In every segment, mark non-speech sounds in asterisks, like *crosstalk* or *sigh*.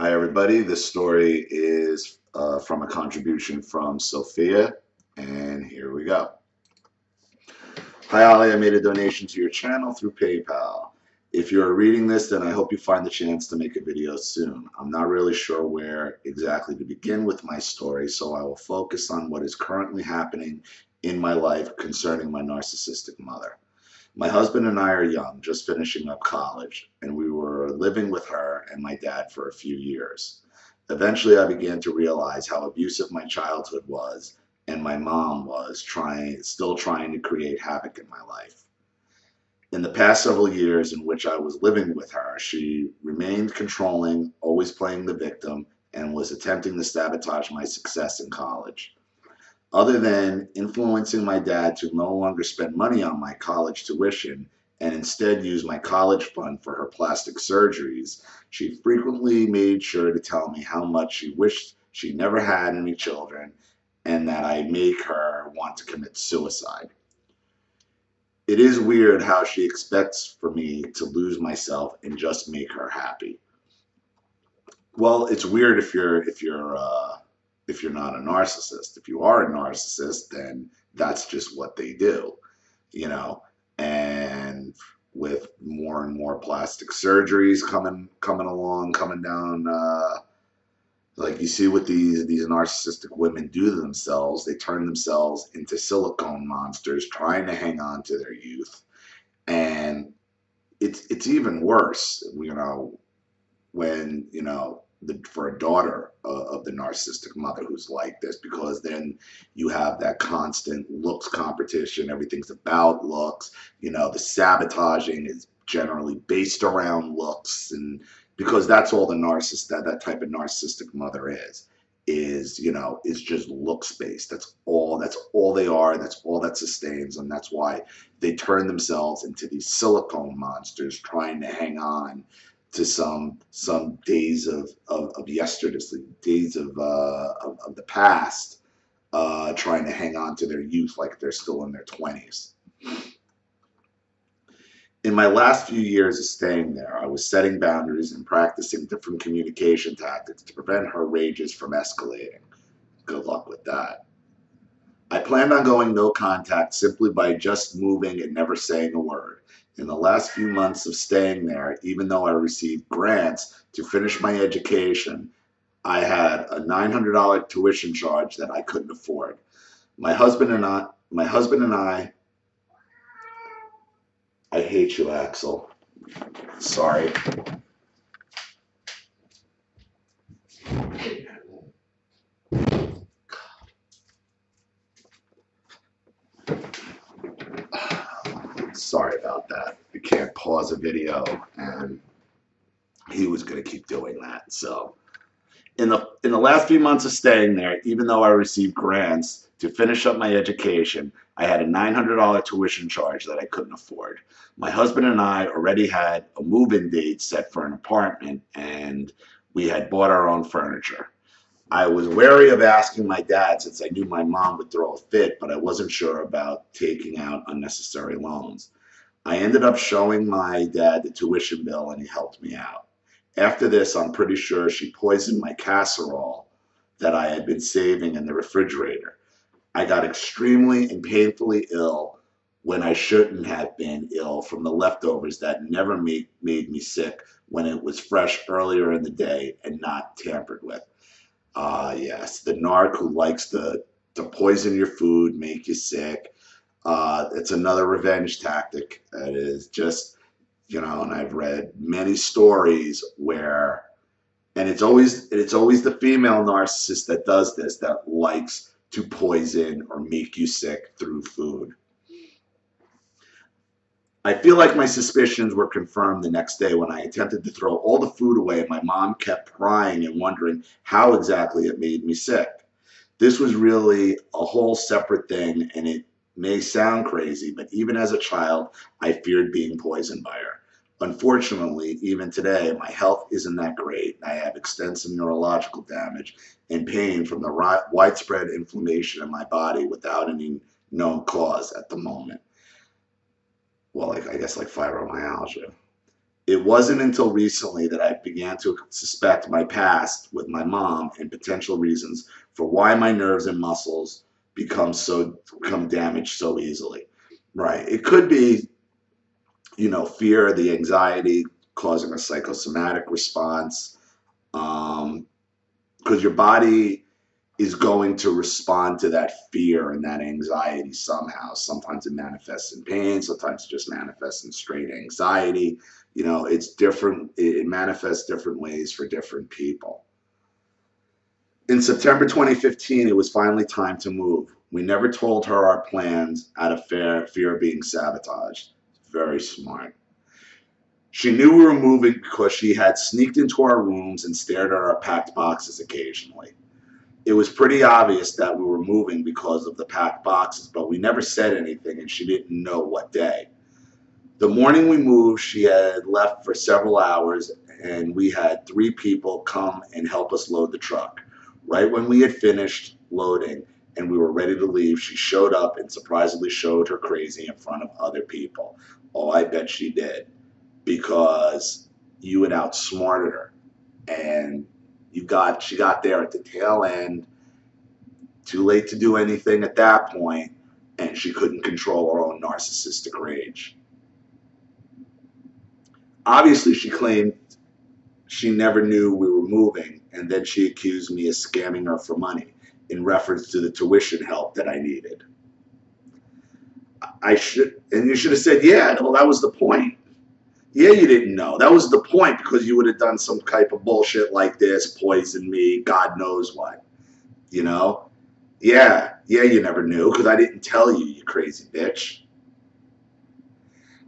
Hi, everybody. This story is uh, from a contribution from Sophia, and here we go. Hi, Ollie. I made a donation to your channel through PayPal. If you're reading this, then I hope you find the chance to make a video soon. I'm not really sure where exactly to begin with my story, so I will focus on what is currently happening in my life concerning my narcissistic mother. My husband and I are young, just finishing up college, and we were living with her and my dad for a few years. Eventually, I began to realize how abusive my childhood was and my mom was trying, still trying to create havoc in my life. In the past several years in which I was living with her, she remained controlling, always playing the victim, and was attempting to sabotage my success in college other than influencing my dad to no longer spend money on my college tuition and instead use my college fund for her plastic surgeries, she frequently made sure to tell me how much she wished she never had any children and that I make her want to commit suicide. It is weird how she expects for me to lose myself and just make her happy. Well, it's weird if you're if you're uh, if you're not a narcissist. If you are a narcissist, then that's just what they do, you know. And with more and more plastic surgeries coming coming along, coming down, uh, like you see what these these narcissistic women do to themselves, they turn themselves into silicone monsters, trying to hang on to their youth, and it's it's even worse, you know, when you know the, for a daughter uh, of the narcissistic mother who's like this because then you have that constant looks competition everything's about looks you know the sabotaging is generally based around looks and because that's all the narcissist that that type of narcissistic mother is is you know is just looks based. That's all that's all they are that's all that sustains and that's why they turn themselves into these silicone monsters trying to hang on to some some days of of, of yesterday, days of, uh, of, of the past, uh, trying to hang on to their youth like they're still in their twenties. In my last few years of staying there, I was setting boundaries and practicing different communication tactics to prevent her rages from escalating. Good luck with that. I planned on going no contact simply by just moving and never saying a word in the last few months of staying there, even though I received grants to finish my education, I had a $900 tuition charge that I couldn't afford. My husband and I, my husband and I, I hate you, Axel. Sorry. Sorry about that. You can't pause a video and he was going to keep doing that. So in the in the last few months of staying there, even though I received grants to finish up my education, I had a $900 tuition charge that I couldn't afford. My husband and I already had a move-in date set for an apartment and we had bought our own furniture. I was wary of asking my dad since I knew my mom would throw a fit, but I wasn't sure about taking out unnecessary loans. I ended up showing my dad the tuition bill and he helped me out. After this, I'm pretty sure she poisoned my casserole that I had been saving in the refrigerator. I got extremely and painfully ill when I shouldn't have been ill from the leftovers that never made, made me sick when it was fresh earlier in the day and not tampered with. Ah, uh, yes, the narc who likes to, to poison your food, make you sick. Uh, it's another revenge tactic. It is just, you know, and I've read many stories where, and it's always it's always the female narcissist that does this that likes to poison or make you sick through food. I feel like my suspicions were confirmed the next day when I attempted to throw all the food away and my mom kept prying and wondering how exactly it made me sick. This was really a whole separate thing and it may sound crazy, but even as a child, I feared being poisoned by her. Unfortunately, even today, my health isn't that great. I have extensive neurological damage and pain from the widespread inflammation in my body without any known cause at the moment well, like, I guess like fibromyalgia. It wasn't until recently that I began to suspect my past with my mom and potential reasons for why my nerves and muscles become so become damaged so easily. Right. It could be, you know, fear, the anxiety causing a psychosomatic response. Um, because your body is going to respond to that fear and that anxiety somehow. Sometimes it manifests in pain, sometimes it just manifests in straight anxiety. You know, it's different, it manifests different ways for different people. In September 2015, it was finally time to move. We never told her our plans out of fear, fear of being sabotaged. Very smart. She knew we were moving because she had sneaked into our rooms and stared at our packed boxes occasionally it was pretty obvious that we were moving because of the packed boxes, but we never said anything and she didn't know what day. The morning we moved, she had left for several hours and we had three people come and help us load the truck. Right when we had finished loading and we were ready to leave, she showed up and surprisingly showed her crazy in front of other people. Oh, I bet she did. Because you had outsmarted her. And you got she got there at the tail end, too late to do anything at that point, and she couldn't control her own narcissistic rage. Obviously, she claimed she never knew we were moving, and then she accused me of scamming her for money in reference to the tuition help that I needed. I should, and you should have said, yeah, well, that was the point. Yeah, you didn't know. That was the point because you would have done some type of bullshit like this, poison me, God knows what. You know? Yeah, yeah, you never knew because I didn't tell you, you crazy bitch.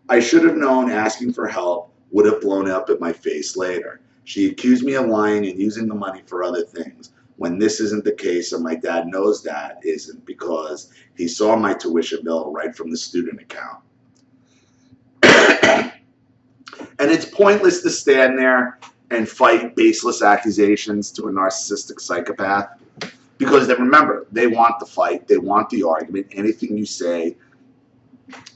I should have known asking for help would have blown up at my face later. She accused me of lying and using the money for other things when this isn't the case and my dad knows that isn't because he saw my tuition bill right from the student account. *coughs* And it's pointless to stand there and fight baseless accusations to a narcissistic psychopath because they remember they want the fight, they want the argument. Anything you say,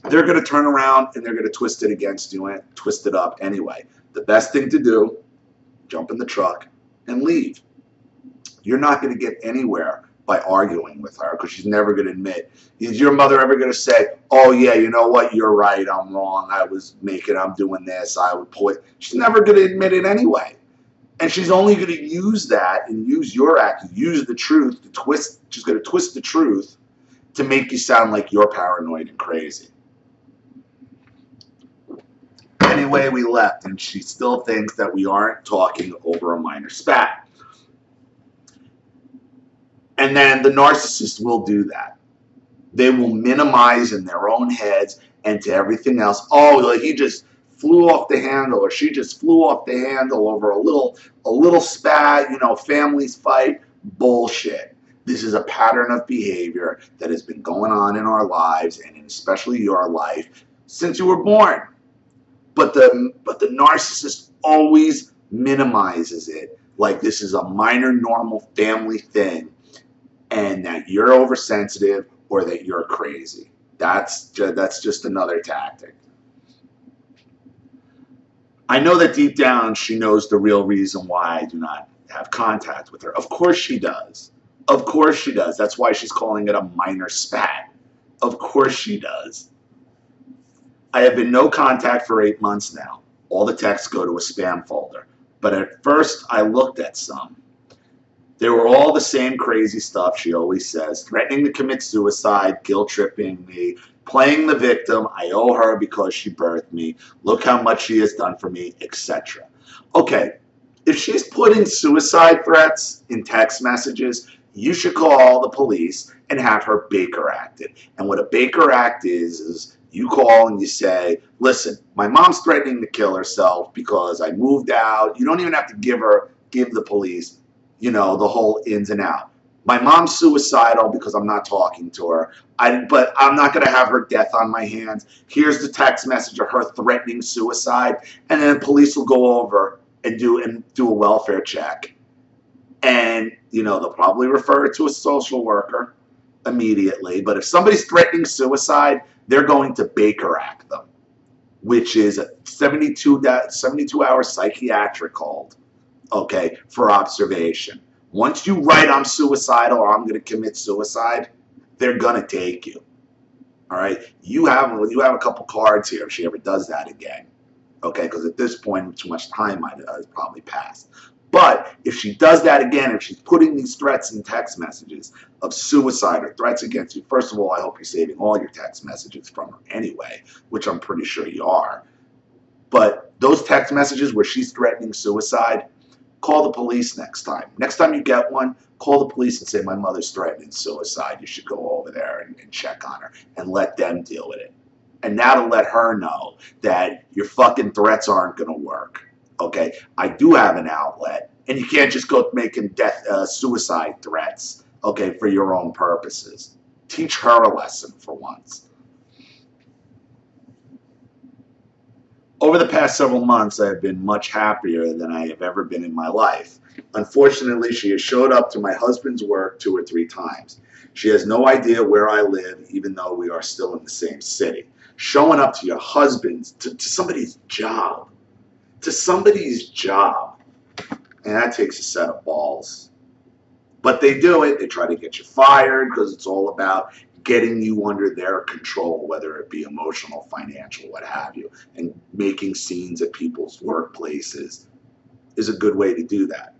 they're going to turn around and they're going to twist it against you and twist it up anyway. The best thing to do, jump in the truck and leave. You're not going to get anywhere by arguing with her because she's never going to admit. Is your mother ever going to say, "Oh yeah, you know what? You're right. I'm wrong. I was making. I'm doing this. I would put." She's never going to admit it anyway, and she's only going to use that and use your act, use the truth to twist. She's going to twist the truth to make you sound like you're paranoid and crazy. Anyway, we left, and she still thinks that we aren't talking over a minor spat. And then the narcissist will do that. They will minimize in their own heads and to everything else. Oh, he just flew off the handle or she just flew off the handle over a little a little spat, you know, families fight. Bullshit. This is a pattern of behavior that has been going on in our lives and especially your life since you were born. But the but the narcissist always minimizes it like this is a minor normal family thing and that you're oversensitive or that you're crazy. That's that's just another tactic. I know that deep down she knows the real reason why I do not have contact with her. Of course she does. Of course she does. That's why she's calling it a minor spat. Of course she does. I have been no contact for eight months now. All the texts go to a spam folder. But at first I looked at some. They were all the same crazy stuff she always says, threatening to commit suicide, guilt tripping me, playing the victim, I owe her because she birthed me, look how much she has done for me, etc. Okay, if she's putting suicide threats in text messages, you should call the police and have her Baker acted. And what a Baker Act is, is you call and you say, listen, my mom's threatening to kill herself because I moved out. You don't even have to give her, give the police you know, the whole ins and out. My mom's suicidal because I'm not talking to her. I, but I'm not going to have her death on my hands. Here's the text message of her threatening suicide, and then police will go over and do and do a welfare check, and you know they'll probably refer it to a social worker immediately. But if somebody's threatening suicide, they're going to Baker Act them which is a 72, 72 hour psychiatric hold, okay, for observation. Once you write I'm suicidal or I'm going to commit suicide, they're going to take you. All right, you have you have a couple cards here if she ever does that again. Okay, because at this point, too much time might have probably passed. But if she does that again, if she's putting these threats in text messages of suicide or threats against you, first of all, I hope you're saving all your text messages from her anyway, which I'm pretty sure you are. But those text messages where she's threatening suicide, call the police next time. Next time you get one, call the police and say, My mother's threatening suicide. You should go over there and, and check on her and let them deal with it. And now to let her know that your fucking threats aren't going to work. Okay, I do have an outlet, and you can't just go making death, uh, suicide threats. Okay, for your own purposes. Teach her a lesson for once. Over the past several months, I have been much happier than I have ever been in my life. Unfortunately, she has showed up to my husband's work two or three times. She has no idea where I live, even though we are still in the same city. Showing up to your husband's, to, to somebody's job, to somebody's job, and that takes a set of balls. But they do it. They try to get you fired because it's all about getting you under their control, whether it be emotional, financial, what have you, and making scenes at people's workplaces is a good way to do that.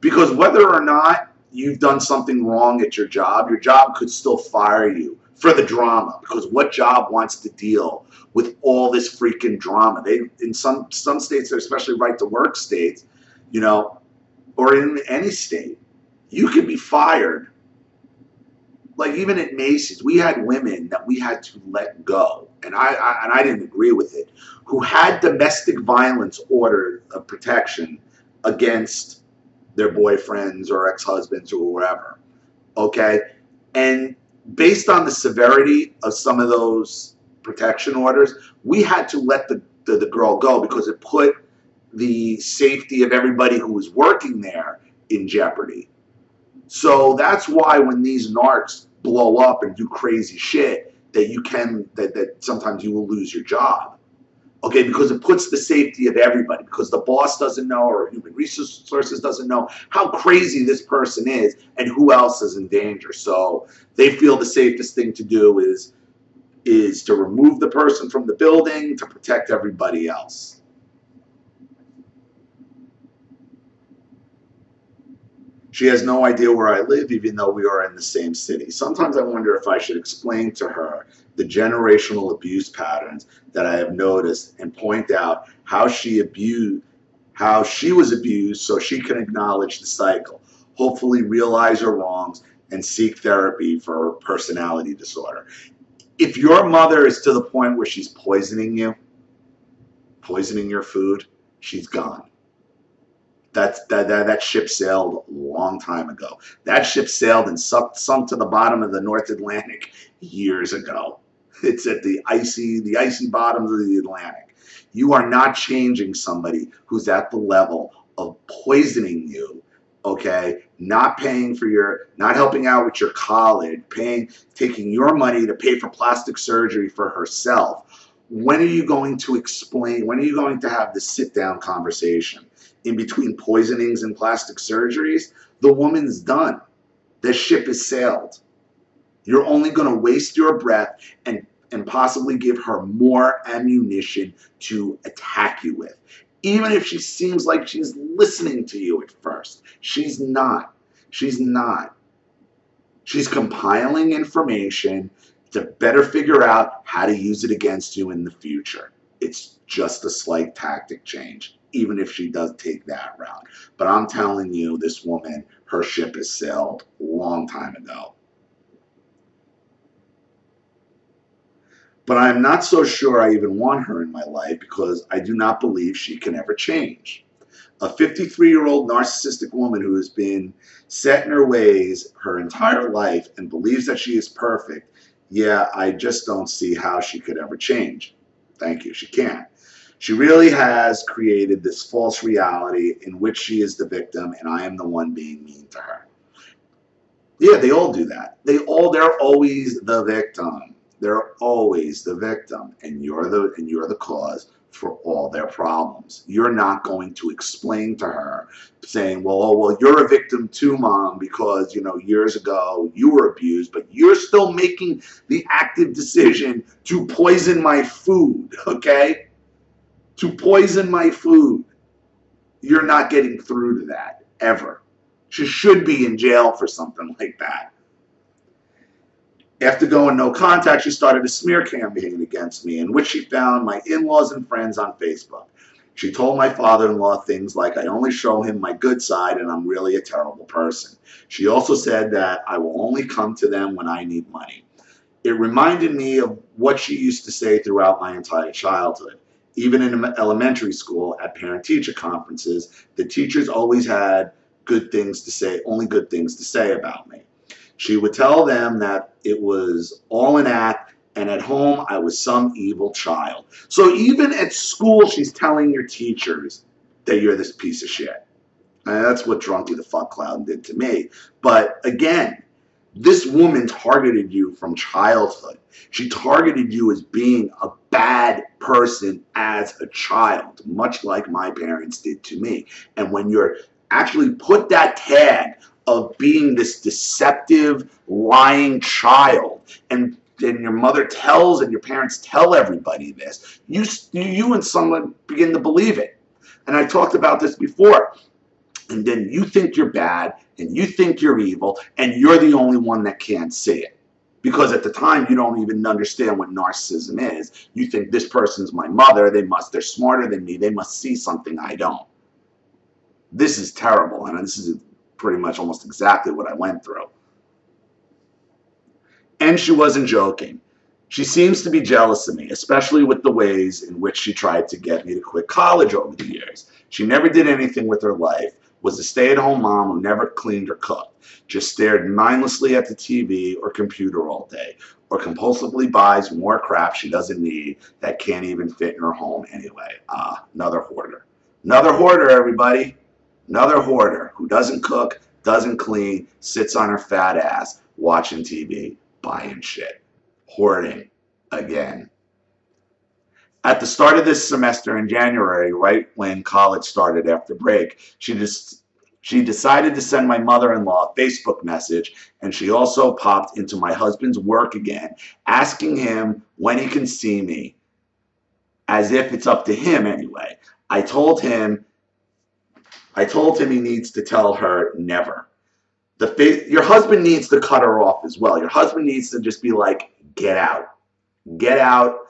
Because whether or not you've done something wrong at your job, your job could still fire you for the drama. Because what job wants to deal with all this freaking drama? They in some some states, especially right to work states, you know, or in any state, you could be fired like even at Macy's, we had women that we had to let go, and I, I and I didn't agree with it, who had domestic violence order of protection against their boyfriends or ex-husbands or whatever. Okay, and based on the severity of some of those protection orders, we had to let the, the, the girl go because it put the safety of everybody who was working there in jeopardy. So that's why when these narcs blow up and do crazy shit, that you can that, that sometimes you will lose your job. Okay, because it puts the safety of everybody, because the boss doesn't know or human resources doesn't know how crazy this person is and who else is in danger. So they feel the safest thing to do is is to remove the person from the building to protect everybody else. She has no idea where I live, even though we are in the same city. Sometimes I wonder if I should explain to her the generational abuse patterns that I have noticed and point out how she abused, how she was abused so she can acknowledge the cycle, hopefully realize her wrongs and seek therapy for her personality disorder. If your mother is to the point where she's poisoning you, poisoning your food, she's gone. That's, that, that, that ship sailed a long time ago. That ship sailed and sunk, sunk to the bottom of the North Atlantic years ago. It's at the icy, the icy bottoms of the Atlantic. You are not changing somebody who's at the level of poisoning you, okay? Not paying for your, not helping out with your college, paying, taking your money to pay for plastic surgery for herself. When are you going to explain, when are you going to have this sit down conversation? in between poisonings and plastic surgeries, the woman's done. The ship is sailed. You're only going to waste your breath and, and possibly give her more ammunition to attack you with. Even if she seems like she's listening to you at first, she's not. She's not. She's compiling information to better figure out how to use it against you in the future. It's just a slight tactic change even if she does take that route. But I'm telling you, this woman, her ship has sailed a long time ago. But I'm not so sure I even want her in my life because I do not believe she can ever change. A 53 year old narcissistic woman who has been set in her ways her entire life and believes that she is perfect, yeah, I just don't see how she could ever change. Thank you, she can't. She really has created this false reality in which she is the victim and I am the one being mean to her. Yeah, they all do that. They all, they're always the victim. They're always the victim, and you're the and you're the cause for all their problems. You're not going to explain to her saying, well, oh, well, you're a victim too, mom, because, you know, years ago you were abused, but you're still making the active decision to poison my food, okay? To poison my food. You're not getting through to that, ever. She should be in jail for something like that. After going no contact, she started a smear campaign against me in which she found my in-laws and friends on Facebook. She told my father-in-law things like I only show him my good side and I'm really a terrible person. She also said that I will only come to them when I need money. It reminded me of what she used to say throughout my entire childhood. Even in elementary school at parent-teacher conferences, the teachers always had good things to say, only good things to say about me. She would tell them that it was all an act, and at home I was some evil child. So even at school, she's telling your teachers that you're this piece of shit. And that's what Drunky the Fuck Clown did to me. But again, this woman targeted you from childhood. She targeted you as being a bad person as a child, much like my parents did to me. And when you're actually put that tag of being this deceptive, lying child. And and your mother tells and your parents tell everybody this. You, you and someone begin to believe it. And I talked about this before. And then you think you're bad and you think you're evil and you're the only one that can't see it. Because at the time you don't even understand what narcissism is. You think this person's my mother, they must, they're smarter than me, they must see something I don't. This is terrible and this is pretty much almost exactly what I went through. And she wasn't joking. She seems to be jealous of me, especially with the ways in which she tried to get me to quit college over the years. She never did anything with her life, was a stay-at-home mom who never cleaned or cooked, just stared mindlessly at the TV or computer all day, or compulsively buys more crap she doesn't need that can't even fit in her home anyway. Ah, another hoarder. Another hoarder, everybody. Another hoarder who doesn't cook, doesn't clean, sits on her fat ass, watching TV, buying shit. Hoarding again. At the start of this semester in January, right when college started after break, she just she decided to send my mother-in-law a Facebook message and she also popped into my husband's work again, asking him when he can see me, as if it's up to him anyway. I told him I told him he needs to tell her never. The your husband needs to cut her off as well. Your husband needs to just be like, get out. Get out.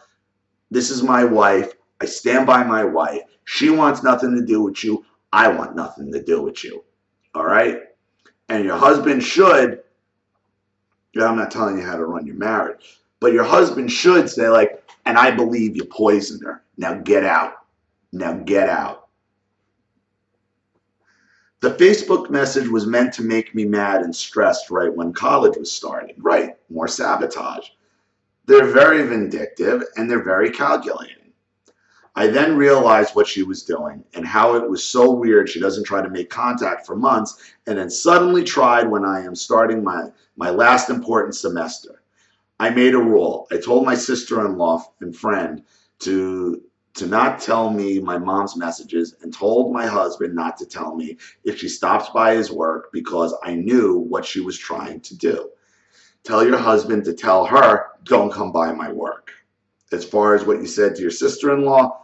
This is my wife. I stand by my wife. She wants nothing to do with you. I want nothing to do with you. All right? And your husband should, I'm not telling you how to run your marriage, but your husband should say, like, and I believe you poisoned her. Now get out. Now get out. The Facebook message was meant to make me mad and stressed right when college was starting. Right, more sabotage. They're very vindictive and they're very calculating. I then realized what she was doing and how it was so weird she doesn't try to make contact for months and then suddenly tried when I am starting my, my last important semester. I made a rule. I told my sister-in-law and friend to to not tell me my mom's messages and told my husband not to tell me if she stops by his work because I knew what she was trying to do. Tell your husband to tell her, don't come by my work. As far as what you said to your sister-in-law,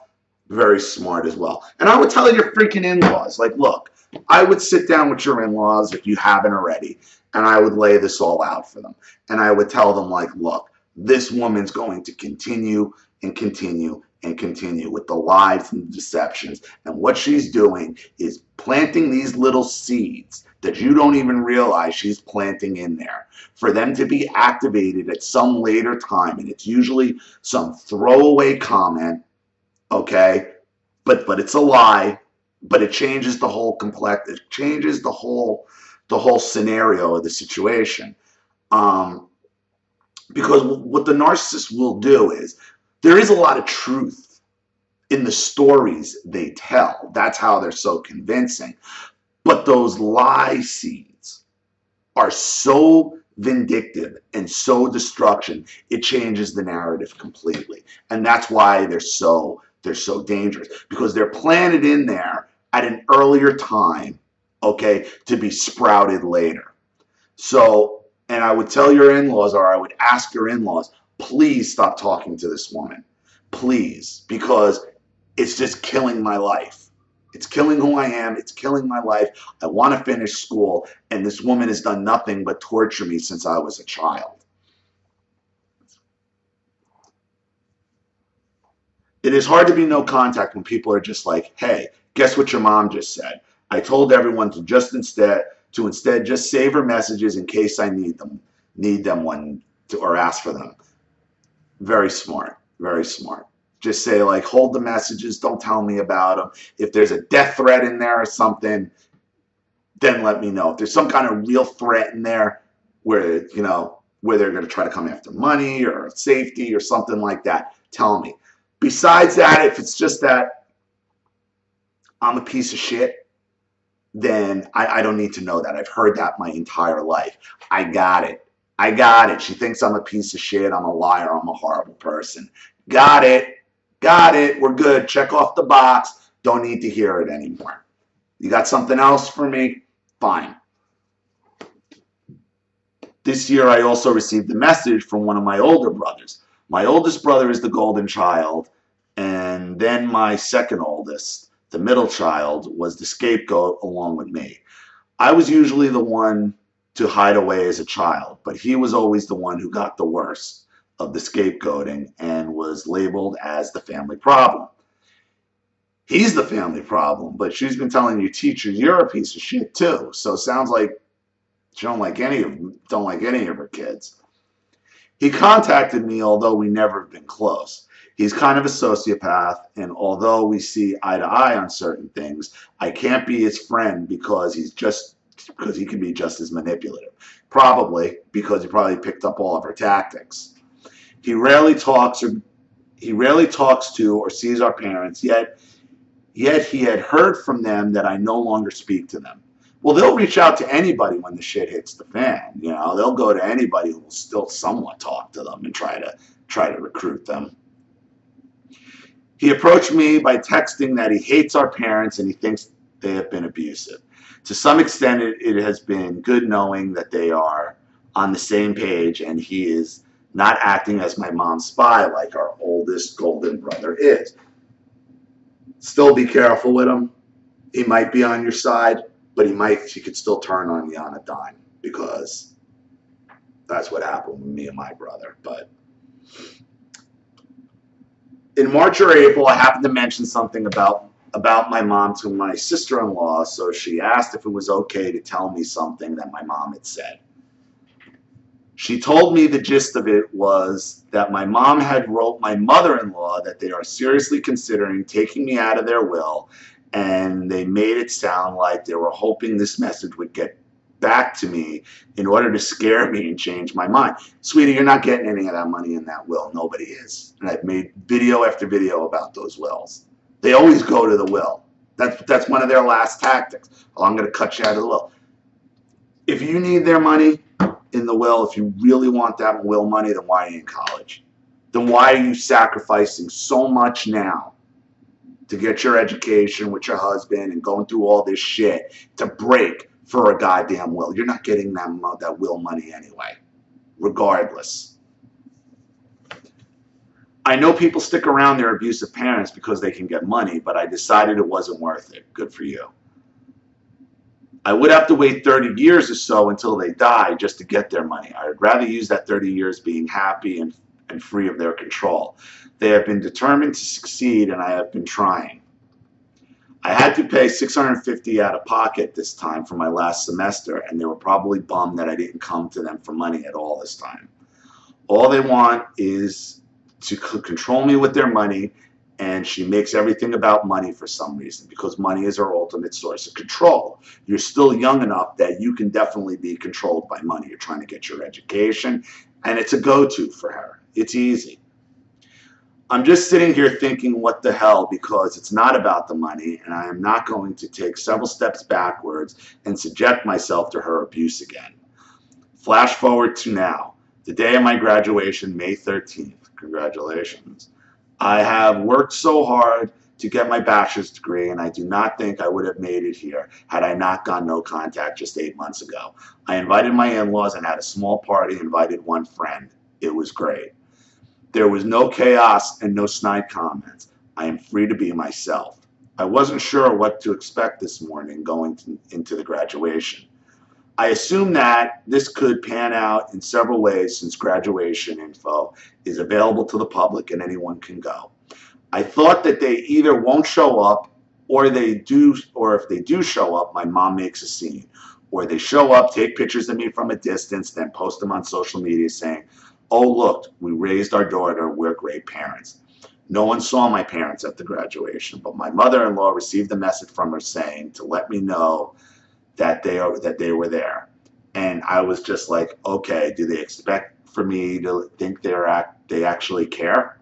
very smart as well. And I would tell your freaking in-laws, like, look, I would sit down with your in-laws if you haven't already, and I would lay this all out for them. And I would tell them, like, look, this woman's going to continue and continue and continue with the lies and the deceptions. And what she's doing is planting these little seeds that you don't even realize she's planting in there for them to be activated at some later time. And it's usually some throwaway comment, okay? But but it's a lie, but it changes the whole complex it changes the whole the whole scenario of the situation. Um, because what the narcissist will do is there is a lot of truth in the stories they tell. That's how they're so convincing. But those lie seeds are so vindictive and so destruction, it changes the narrative completely. And that's why they're so they're so dangerous because they're planted in there at an earlier time, okay, to be sprouted later. So, and I would tell your in-laws or I would ask your in-laws, please stop talking to this woman. Please, because it's just killing my life. It's killing who I am. It's killing my life. I want to finish school. And this woman has done nothing but torture me since I was a child. It is hard to be no contact when people are just like, hey, guess what your mom just said? I told everyone to just instead to instead just save her messages in case I need them, need them when to, or ask for them. Very smart, very smart. Just say like, hold the messages, don't tell me about them. If there's a death threat in there or something, then let me know. If there's some kind of real threat in there where, you know, where they're going to try to come after money or safety or something like that, tell me. Besides that, if it's just that I'm a piece of shit, then I, I don't need to know that. I've heard that my entire life. I got it. I got it. She thinks I'm a piece of shit. I'm a liar. I'm a horrible person. Got it. Got it. We're good. Check off the box. Don't need to hear it anymore. You got something else for me? Fine. This year, I also received a message from one of my older brothers. My oldest brother is the golden child, and then my second oldest, the middle child, was the scapegoat along with me. I was usually the one to hide away as a child, but he was always the one who got the worst of the scapegoating and was labeled as the family problem. He's the family problem, but she's been telling your teacher you're a piece of shit too. So it sounds like she don't like any of don't like any of her kids. He contacted me, although we never have been close. He's kind of a sociopath, and although we see eye to eye on certain things, I can't be his friend because he's just because he can be just as manipulative. Probably because he probably picked up all of her tactics. He rarely talks or he rarely talks to or sees our parents, yet yet he had heard from them that I no longer speak to them. Well, they'll reach out to anybody when the shit hits the fan. You know, they'll go to anybody who will still somewhat talk to them and try to try to recruit them. He approached me by texting that he hates our parents and he thinks they have been abusive. To some extent, it, it has been good knowing that they are on the same page and he is not acting as my mom's spy like our oldest golden brother is. Still be careful with him. He might be on your side, but he might, he could still turn on you on a dime because that's what happened with me and my brother. But in March or April, I happened to mention something about about my mom to my sister-in-law, so she asked if it was okay to tell me something that my mom had said. She told me the gist of it was that my mom had wrote my mother-in-law that they are seriously considering taking me out of their will and they made it sound like they were hoping this message would get back to me in order to scare me and change my mind. Sweetie, you're not getting any of that money in that will. Nobody is. And I've made video after video about those wills. They always go to the will. That's, that's one of their last tactics. Oh, I'm going to cut you out of the will. If you need their money, in the will, if you really want that will money, then why are you in college? Then why are you sacrificing so much now to get your education with your husband and going through all this shit to break for a goddamn will? You're not getting that, that will money anyway, regardless. I know people stick around their abusive parents because they can get money, but I decided it wasn't worth it. Good for you. I would have to wait 30 years or so until they die just to get their money. I would rather use that 30 years being happy and, and free of their control. They have been determined to succeed and I have been trying. I had to pay 650 out of pocket this time for my last semester and they were probably bummed that I didn't come to them for money at all this time. All they want is to control me with their money and she makes everything about money for some reason because money is her ultimate source of control. You're still young enough that you can definitely be controlled by money. You're trying to get your education, and it's a go-to for her. It's easy. I'm just sitting here thinking, what the hell, because it's not about the money, and I am not going to take several steps backwards and subject myself to her abuse again. Flash forward to now, the day of my graduation, May 13th. Congratulations. I have worked so hard to get my bachelor's degree, and I do not think I would have made it here had I not gone no contact just eight months ago. I invited my in-laws and had a small party, invited one friend. It was great. There was no chaos and no snide comments. I am free to be myself. I wasn't sure what to expect this morning going to, into the graduation. I assume that this could pan out in several ways since graduation info is available to the public and anyone can go. I thought that they either won't show up or they do, or if they do show up, my mom makes a scene. Or they show up, take pictures of me from a distance, then post them on social media saying, oh, look, we raised our daughter, we're great parents. No one saw my parents at the graduation, but my mother-in-law received a message from her saying to let me know that they are that they were there. And I was just like, okay, do they expect for me to think they're act they actually care?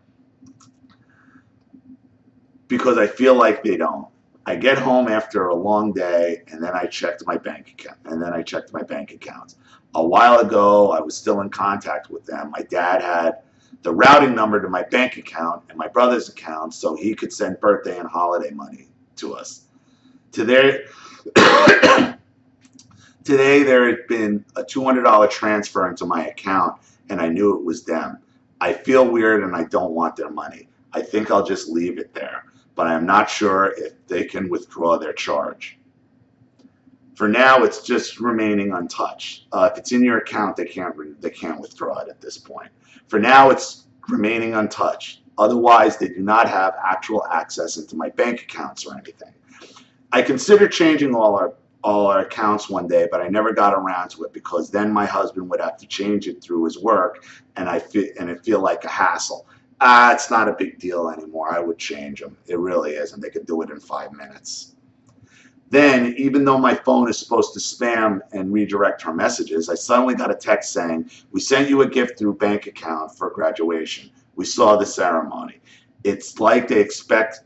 Because I feel like they don't. I get home after a long day and then I checked my bank account and then I checked my bank accounts. A while ago, I was still in contact with them. My dad had the routing number to my bank account and my brother's account so he could send birthday and holiday money to us. To their *coughs* *coughs* Today there had been a $200 transfer into my account and I knew it was them. I feel weird and I don't want their money. I think I'll just leave it there, but I'm not sure if they can withdraw their charge. For now, it's just remaining untouched. Uh, if it's in your account, they can't they can't withdraw it at this point. For now, it's remaining untouched. Otherwise, they do not have actual access into my bank accounts or anything. I consider changing all our all our accounts one day, but I never got around to it because then my husband would have to change it through his work, and I feel and it feel like a hassle. Ah, it's not a big deal anymore. I would change them. It really is, and they could do it in five minutes. Then, even though my phone is supposed to spam and redirect her messages, I suddenly got a text saying, "We sent you a gift through bank account for graduation. We saw the ceremony." It's like they expect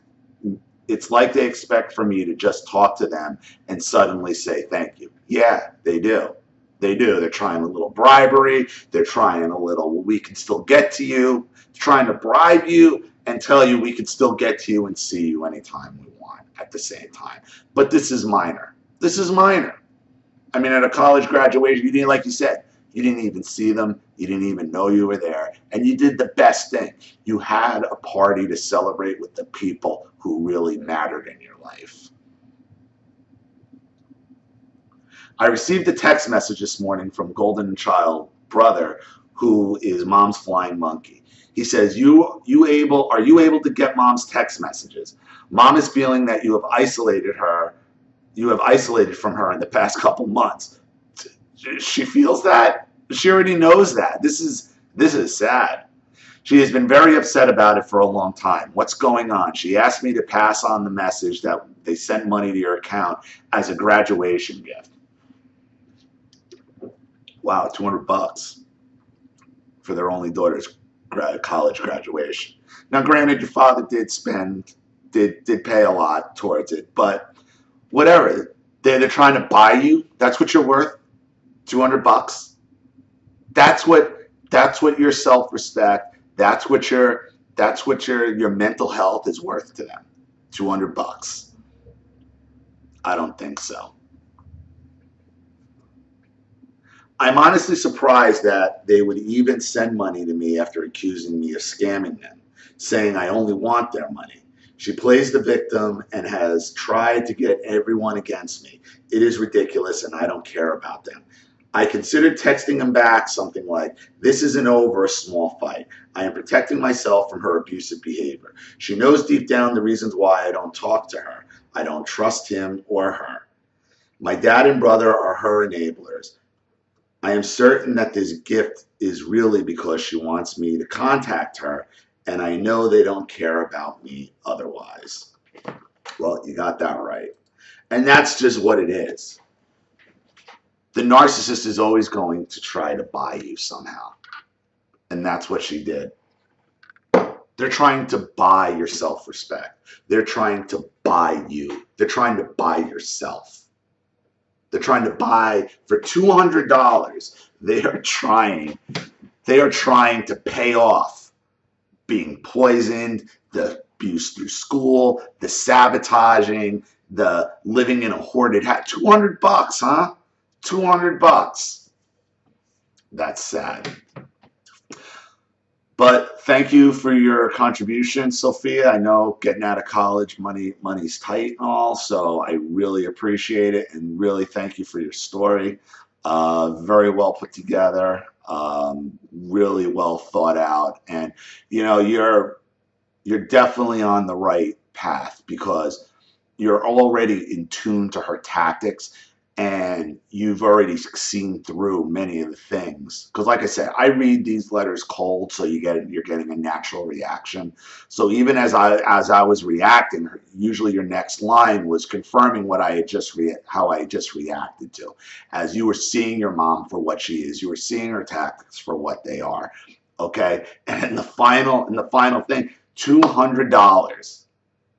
it's like they expect for me to just talk to them and suddenly say thank you. Yeah, they do. They do. They're trying a little bribery. They're trying a little, we can still get to you. They're trying to bribe you and tell you we can still get to you and see you anytime we want at the same time. But this is minor. This is minor. I mean, at a college graduation, you didn't, like you said, you didn't even see them. You didn't even know you were there. And you did the best thing. You had a party to celebrate with the people who really mattered in your life. I received a text message this morning from Golden Child brother who is mom's flying monkey. He says, you, you able, are you able to get mom's text messages? Mom is feeling that you have isolated her, you have isolated from her in the past couple months she feels that. She already knows that. This is this is sad. She has been very upset about it for a long time. What's going on? She asked me to pass on the message that they send money to your account as a graduation gift. Wow, 200 bucks for their only daughter's college graduation. Now, granted, your father did spend, did did pay a lot towards it, but whatever. They're, they're trying to buy you. That's what you're worth. 200 bucks. That's what that's what your self-respect, that's what your that's what your your mental health is worth to them. 200 bucks. I don't think so. I'm honestly surprised that they would even send money to me after accusing me of scamming them, saying I only want their money. She plays the victim and has tried to get everyone against me. It is ridiculous and I don't care about them. I considered texting him back something like, This isn't over a small fight. I am protecting myself from her abusive behavior. She knows deep down the reasons why I don't talk to her. I don't trust him or her. My dad and brother are her enablers. I am certain that this gift is really because she wants me to contact her, and I know they don't care about me otherwise. Well, you got that right. And that's just what it is the narcissist is always going to try to buy you somehow. And that's what she did. They're trying to buy your self respect. They're trying to buy you. They're trying to buy yourself. They're trying to buy for $200. They are trying, they are trying to pay off being poisoned, the abuse through school, the sabotaging, the living in a hoarded hat. 200 bucks, huh? 200 bucks. That's sad. But thank you for your contribution, Sophia. I know getting out of college, money money's tight and all, so I really appreciate it and really thank you for your story. Uh, very well put together, um, really well thought out, and you know you're you're definitely on the right path because you're already in tune to her tactics and you've already seen through many of the things. Because like i said i read these letters cold so you get you're getting a natural reaction. So even as i as i was reacting usually your next line was confirming what i had just re how i had just reacted to. As you were seeing your mom for what she is you were seeing her tactics for what they are okay? And the final and the final thing $200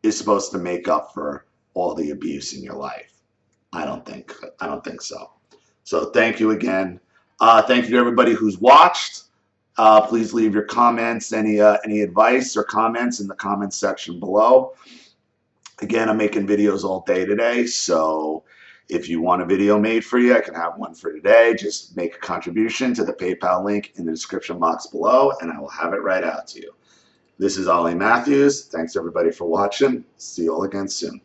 is supposed to make up for all the abuse in your life. I don't think I don't think so. So thank you again. Uh, thank you to everybody who's watched. Uh, please leave your comments, any uh, any advice or comments in the comments section below. Again, I'm making videos all day today, so if you want a video made for you, I can have one for today. Just make a contribution to the PayPal link in the description box below, and I will have it right out to you. This is Ollie Mathews. Thanks everybody for watching. See you all again soon.